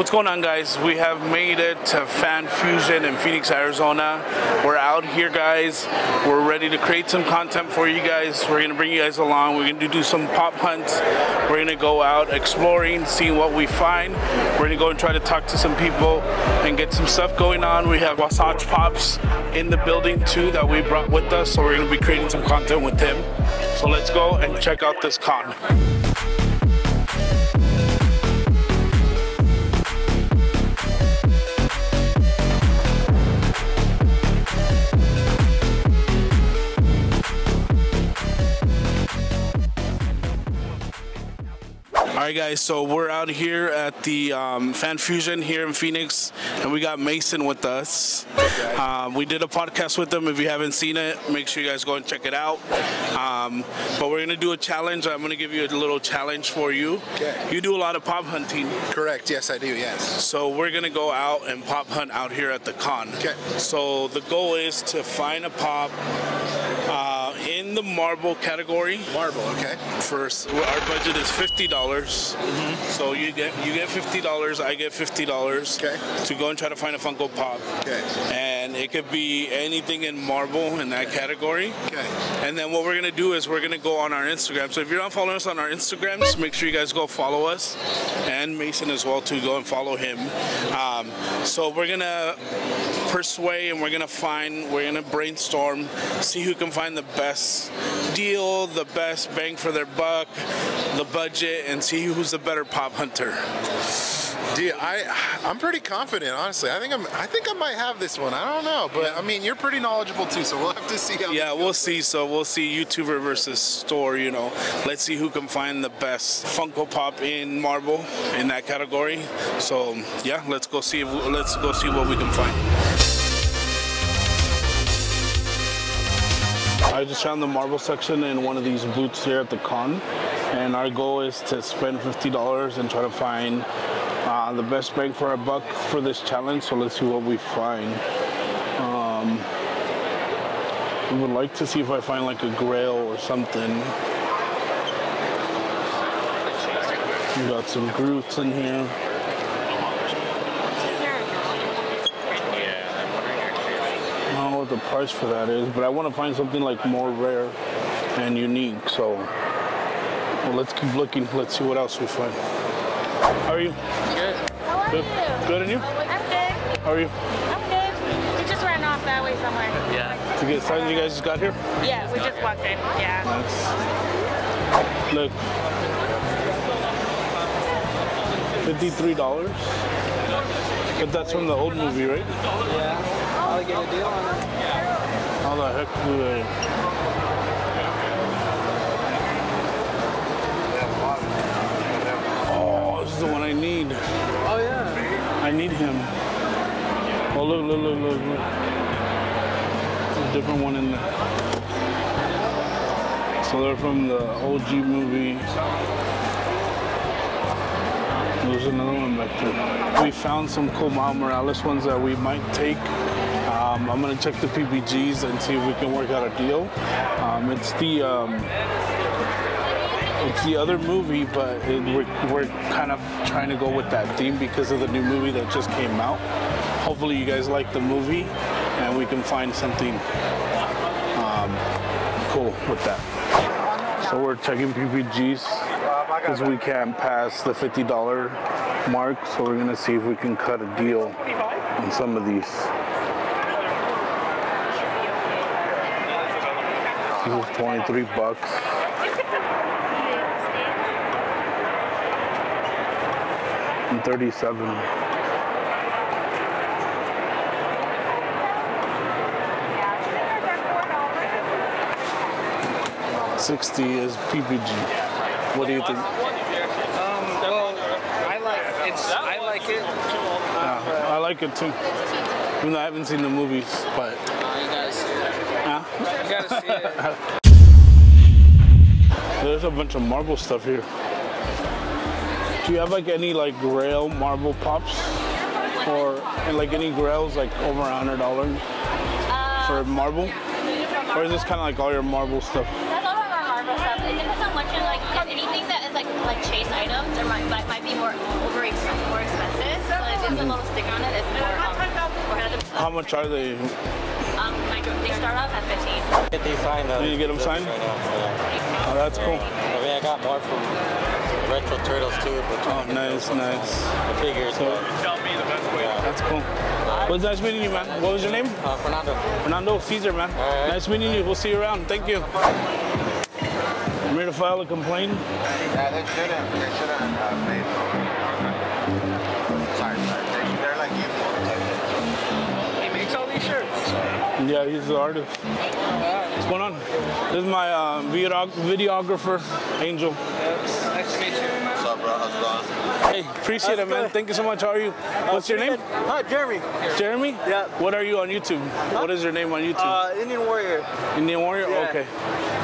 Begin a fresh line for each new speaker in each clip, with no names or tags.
What's going on, guys? We have made it to Fan Fusion in Phoenix, Arizona. We're out here, guys. We're ready to create some content for you guys. We're gonna bring you guys along. We're gonna do some pop hunts. We're gonna go out exploring, seeing what we find. We're gonna go and try to talk to some people and get some stuff going on. We have Wasatch Pops in the building too that we brought with us, so we're gonna be creating some content with him. So let's go and check out this con. Right, guys. So we're out here at the um, Fan Fusion here in Phoenix, and we got Mason with us. Um, we did a podcast with him. If you haven't seen it, make sure you guys go and check it out. Um, but we're gonna do a challenge. I'm gonna give you a little challenge for you.
Okay.
You do a lot of pop hunting,
Correct. Yes, I do. Yes.
so we're gonna go out and pop hunt out here at the con.
Okay.
So the goal is to find a pop uh, the Marvel category.
Marvel. Okay.
First, our budget is fifty dollars.
Mm-hmm.
So you get you get fifty dollars. I get fifty dollars
Okay.
to go and try to find a Funko Pop.
Okay.
And it could be anything in Marvel in that category.
Okay.
And then what we're gonna do is we're gonna go on our Instagram. So if you're not following us on our Instagrams, make sure you guys go follow us, and Mason as well too. Go and follow him. Um, so we're gonna persuade and we're gonna find, we're gonna brainstorm, see who can find the best deal, the best bang for their buck, the budget, and see who's the better pop hunter.
Dude, I I'm pretty confident. Honestly, I think I'm. I think I might have this one. I don't know, but I mean, you're pretty knowledgeable too, so we'll have to see how.
Yeah, we'll see. So we'll see YouTuber versus store. You know, let's see who can find the best Funko Pop in Marvel in that category. So yeah, let's go see. If, let's go see what we can find. I just found the Marvel section in one of these booths here at the con, and our goal is to spend fifty dollars and try to find uh, the best bang for our buck for this challenge. So let's see what we find. I would like to see if I find like a grail or something. We got some Groots in here. I don't know what the price for that is, but I want to find something like more rare and unique. So, well, let's keep looking. Let's see what else we find. How are you?
Good. How are
Good.
you?
Good, and you?
I'm good.
How are you?
I'm good. We just ran off that way somewhere.
Yeah.
To get signs, you guys just got here?
Yeah, we just walked in. Yeah.
Nice. Look. Fifty-three dollars. But that's from the old movie, right?
I'll get a deal on it.
How the heck do they? Oh, this is the one I need.
Oh yeah.
I need him. Oh, look, look, look, look, look. There's a different one in there. So they're from the OG movie. There's another one back there. We found some cool Miles Morales ones that we might take. Um, I'm gonna check the PPGs and see if we can work out a deal. Um, it's the um, it's the other movie, but it, we're, we're kind of trying to go with that theme because of the new movie that just came out. Hopefully, you guys like the movie and we can find something um, cool with that. So we're checking PPGs because we can't pass the $50 mark, so we're gonna see if we can cut a deal on some of these. This is 23 bucks. And 37. Sixty is PPG. What do you think?
Um, well, I like it's. I like it.
Yeah, I like it too. Even though I haven't seen the movies, but
You gotta see it.
huh?
You gotta see it.
there's a bunch of Marvel stuff here. Do you have like any like grail Marvel pops? Or and, like any grails like over a hundred dollars for Marvel? Or is this kind of like all your Marvel stuff?
That's all of our Marvel stuff. It depends on what you like. Anything that is like like chase items or might, might, might be more over more expensive. has a little sticker on it. It's for, um,
How much are they?
Um, they start off at 15.
Get these signed. uh,
Did you them signed?
Right now, yeah.
Oh, that's cool.
I mean, I got more from Retro Turtles too. But
Oh, nice, nice.
The figures.
So-
but, yeah.
That's cool. Well, it's nice meeting you, man. What was your name?
Uh, Fernando.
Fernando Caesar, man.
All right.
Nice meeting you. We'll see you around. Thank you. I'm here to file a complaint.
Yeah, they shouldn't. They shouldn't have made.
Yeah, he's the artist. What's going on? This is my uh, videog- videographer, Angel.
Nice to meet you.
What's up, bro? How's it going?
Hey, appreciate it, man. Thank you so much. How are you? What's your name?
Hi, Jeremy.
Jeremy?
Yeah.
What are you on YouTube? What is your name on YouTube?
Uh, Indian Warrior.
Indian Warrior?
yeah.
Okay.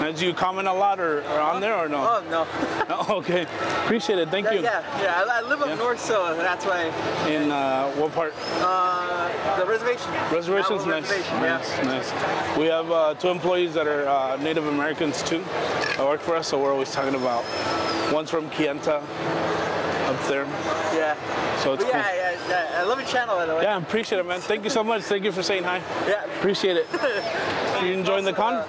Now, do you comment a lot or, or on there or no?
Oh no.
Oh, okay. Appreciate it. Thank
yeah,
you.
yeah, yeah. I, I live up
Yeah.
north, so that's why.
In uh, what part?
Uh, the reservation.
Reservations, nice.
Reservation, yeah.
Nice, nice. We have uh, two employees that are uh, Native Americans too, that work for us. So we're always talking about. One's from Kayenta, up there.
Yeah.
So it's
But
cool.
yeah, yeah, yeah, I love your channel, by the way.
Yeah, I appreciate it, man. Thank you so much. Thank you for saying hi.
Yeah.
Appreciate it. You enjoying the con?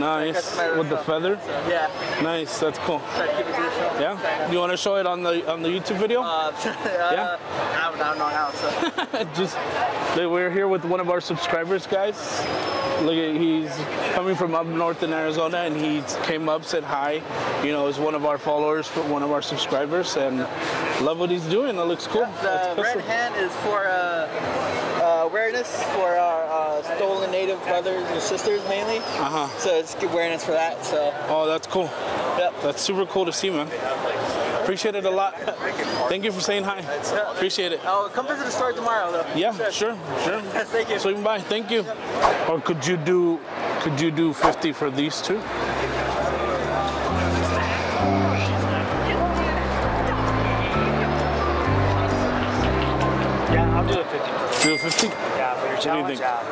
Nice. With the feather.
Yeah.
Nice. That's cool.
Try to keep it to the show.
Yeah. You want to show it on the on the YouTube video?
Uh,
Yeah.
I don't, know how. So.
Just we're here with one of our subscribers, guys. Look at he's coming from up north in Arizona, and he came up, said hi. You know, is one of our followers, one of our subscribers, and love what he's doing. That looks cool. That's
The red hand is for uh, uh, awareness for our uh, stolen native brothers and sisters mainly.
Uh-huh.
So it's good awareness for that. So
Oh, that's cool.
yep.
That's super cool to see, man. Appreciate it a lot. Thank you for saying hi. Appreciate it.
Oh, come visit the store tomorrow though.
Yeah, sure, sure.
Thank you.
Swing by. Thank you. Or could you do could you do 50 for these two? 250?
Yeah, for your challenge job.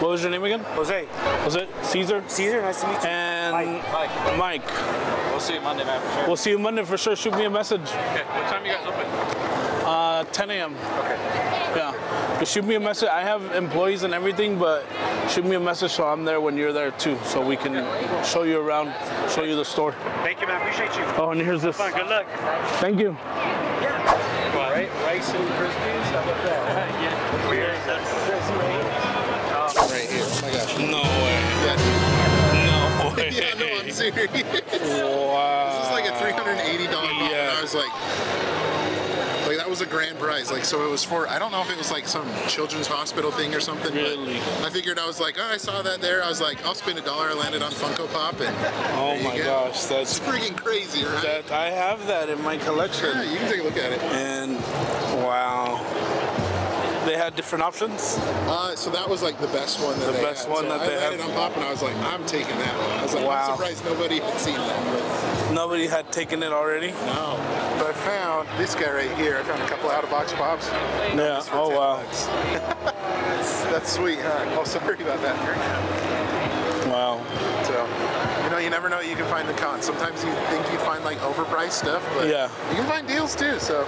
What was your name again?
Jose.
Jose? Caesar?
Caesar, nice to meet you.
And Mike. Mike. Mike.
We'll see you Monday, man, for sure.
We'll see you Monday for sure. Shoot me a message.
Okay. What time you guys open?
Uh, 10 a.m. Okay. Yeah. But shoot me a message. I have employees and everything, but shoot me a message so I'm there when you're there too, so we can show you around, show you the store.
Thank you, man. Appreciate you.
Oh, and here's this.
Good luck.
Thank you.
Right, rice and Krispies. How about that? Yeah. Weird.
Oh, right here. Oh my gosh.
No way.
Yeah,
No way.
yeah no, I'm serious. this is like a $380 pop, and
Yeah.
I was like, like that was a grand prize. Like, so it was for, I don't know if it was like some children's hospital thing or something. but
Really?
I figured I was like, oh, I saw that there. I was like, I'll spend a dollar. I landed on Funko Pop, and
Oh my
go.
gosh,
it's
that's
freaking crazy, right?
that. I have that in my collection,
yeah, you can take a look at it.
and wow. They had different options.
Uh, so that was like the best one that
The
they
best
had.
one
so
that
I
they had.
on Pop, and I was like, I'm taking that one. I was like,
Wow.
I'm surprised nobody had seen that.
Nobody had taken it already.
No. But I found this guy right here. I found a couple out of box pops.
Yeah. Oh wow.
that's, that's sweet, huh? Oh, sorry about that.
Wow.
So, you know, you never know what you can find the con. Sometimes you think you find like overpriced stuff, but
Yeah.
you can find deals too. So,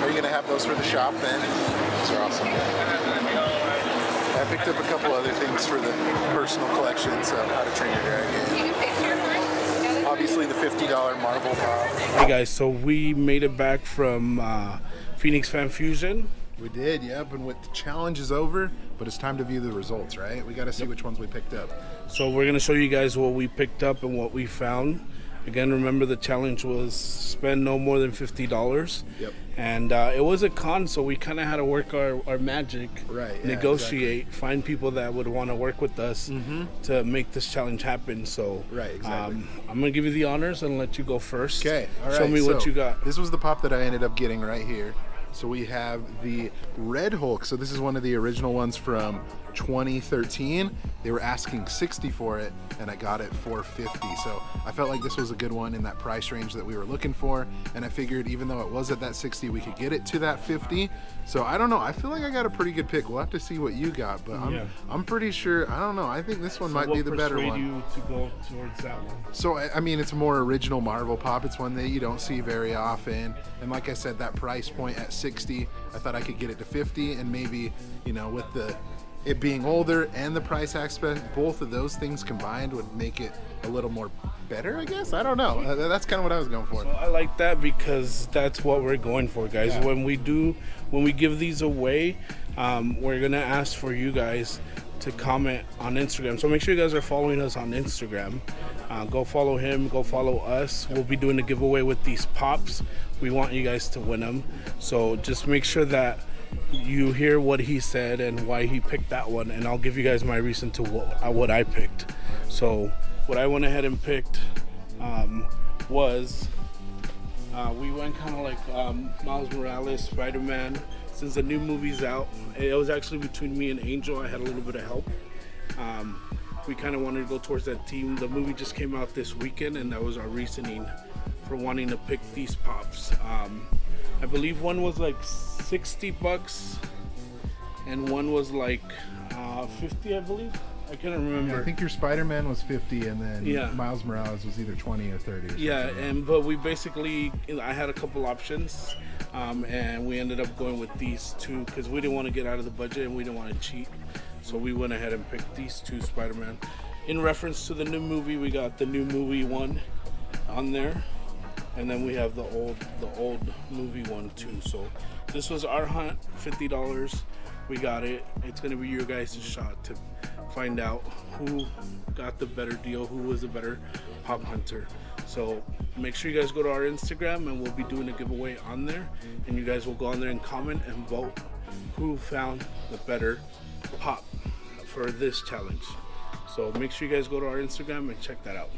are you gonna have those for the shop then? Those are awesome. I picked up a couple other things for the personal collection. So, How to Train Your Dragon. Obviously, the $50 Marvel pop.
Hey guys, so we made it back from uh, Phoenix Fan Fusion.
We did, yep. And with the challenge is over, but it's time to view the results, right? We got to see which ones we picked up.
So we're gonna show you guys what we picked up and what we found. Again, remember the challenge was spend no more than fifty dollars.
Yep.
And uh, it was a con, so we kind of had to work our, our magic,
Right, yeah,
negotiate, find people that would want to work with us to make this challenge happen. So.
Right, exactly.
Um, I'm gonna give you the honors and let you go first.
Okay, all right.
Show me what you got.
This was the pop that I ended up getting right here. So we have the Red Hulk. So this is one of the original ones from 2013. They were asking 60 for it, and I got it for 50. So I felt like this was a good one in that price range that we were looking for. And I figured even though it was at that 60, we could get it to that 50. So I don't know. I feel like I got a pretty good pick. We'll have to see what you got, but I'm
Yeah.
I'm pretty sure. I don't know. I think this one
So
might be the better one.
you to go towards that one?
So I I mean, it's a more original Marvel pop. It's one that you don't see very often. And like I said, that price point at 60, I thought I could get it to 50, and maybe you know with the it being older and the price aspect, both of those things combined would make it a little more better. I guess I don't know. Uh, That's kind of what I was going for.
Well, I like that because that's what we're going for, guys.
Yeah.
When we do, when we give these away, um, we're gonna ask for you guys to comment on Instagram. So make sure you guys are following us on Instagram. Uh, go follow him. Go follow us. We'll be doing a giveaway with these pops. We want you guys to win them. So just make sure that you hear what he said and why he picked that one, and I'll give you guys my reason to what, uh, what I picked. So what I went ahead and picked um, was uh, we went kind of like um, Miles Morales, Spider Man. Since the new movie's out, it was actually between me and Angel. I had a little bit of help. Um, we kind of wanted to go towards that team. The movie just came out this weekend, and that was our reasoning for wanting to pick these pops. Um, I believe one was like 60 bucks, and one was like uh, 50, I believe. I can't remember.
I think your Spider-Man was 50, and then
Yeah.
Miles Morales was either 20 or 30. Or.
Yeah, and but we basically, I had a couple options, um, and we ended up going with these two because we didn't want to get out of the budget and we didn't want to cheat, so we went ahead and picked these two Spider-Man. In reference to the new movie, we got the new movie one on there, and then we have the old the old movie one too. So this was our hunt, fifty dollars. We got it. It's gonna be your guys' shot to find out who got the better deal, who was the better pop hunter. So make sure you guys go to our Instagram and we'll be doing a giveaway on there. And you guys will go on there and comment and vote who found the better pop for this challenge. So make sure you guys go to our Instagram and check that out.